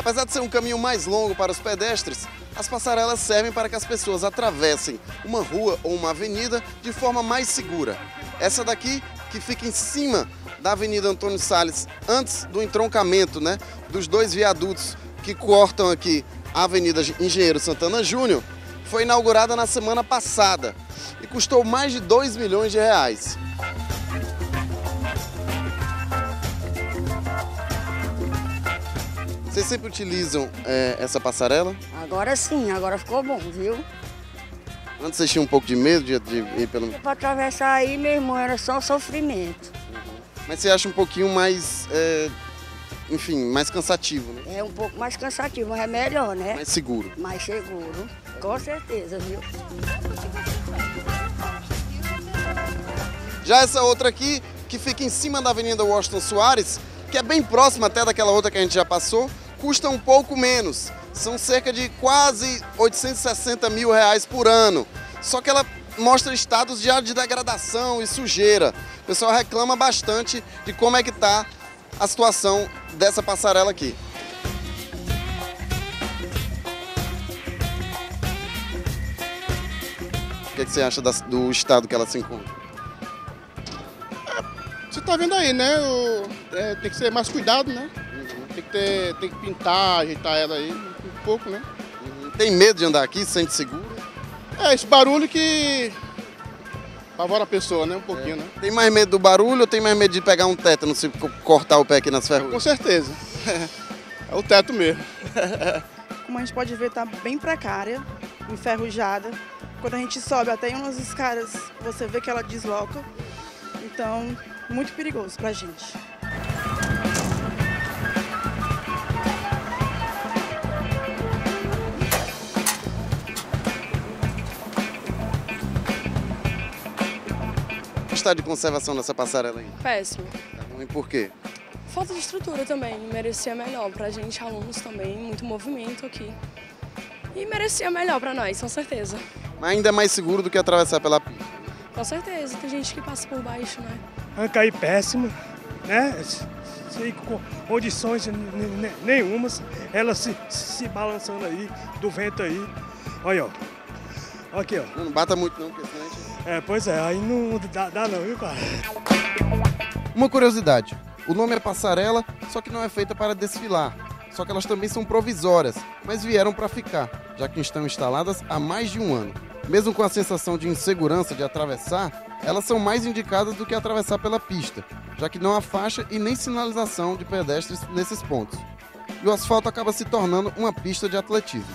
Apesar de ser um caminho mais longo para os pedestres, as passarelas servem para que as pessoas atravessem uma rua ou uma avenida de forma mais segura. Essa daqui, que fica em cima da Avenida Antônio Salles, antes do entroncamento né, dos dois viadutos que cortam aqui a Avenida Engenheiro Santana Júnior, foi inaugurada na semana passada e custou mais de 2 milhões de reais. Vocês sempre utilizam é, essa passarela? Agora sim, agora ficou bom, viu? Antes vocês tinham um pouco de medo de, de ir pelo. Para atravessar aí, meu irmão, era só sofrimento. Mas você acha um pouquinho mais. É, enfim, mais cansativo, né? É um pouco mais cansativo, mas é melhor, né? Mais seguro. Mais seguro, com certeza, viu? Já essa outra aqui, que fica em cima da Avenida Washington Soares, que é bem próxima até daquela outra que a gente já passou, custa um pouco menos. São cerca de quase 860 mil reais por ano. Só que ela mostra estados já de degradação e sujeira. O pessoal reclama bastante de como é que está a situação dessa passarela aqui. O que, é que você acha do estado que ela se encontra? Você tá vendo aí, né? O, é, tem que ser mais cuidado, né? Tem que, ter, tem que pintar, ajeitar ela aí um pouco, né? Tem medo de andar aqui, se sente seguro? É, esse barulho que apavora a pessoa, né? Um pouquinho, é. né? Tem mais medo do barulho ou tem mais medo de pegar um teto, não se cortar o pé aqui nas ferros? Com certeza. É o teto mesmo. Como a gente pode ver, tá bem precária, enferrujada. Quando a gente sobe até em umas escadas, você vê que ela desloca. Então, muito perigoso pra gente. O estado de conservação dessa passarela aí? Péssimo. Tá ruim por quê? Falta de estrutura também, merecia melhor pra gente, alunos também, muito movimento aqui. E merecia melhor pra nós, com certeza. Mas ainda é mais seguro do que atravessar pela pista. Com certeza, tem gente que passa por baixo, né? Ancaí péssimo, né? Sem condições nenhumas, ela se, se balançando aí, do vento aí. Olha, ó. Aqui, ó. Não bata muito não, porque senão. É, pois é, aí não dá, dá não, viu, cara? Uma curiosidade, o nome é passarela, só que não é feita para desfilar. Só que elas também são provisórias, mas vieram para ficar, já que estão instaladas há mais de um ano. Mesmo com a sensação de insegurança de atravessar, elas são mais indicadas do que atravessar pela pista, já que não há faixa e nem sinalização de pedestres nesses pontos. E o asfalto acaba se tornando uma pista de atletismo.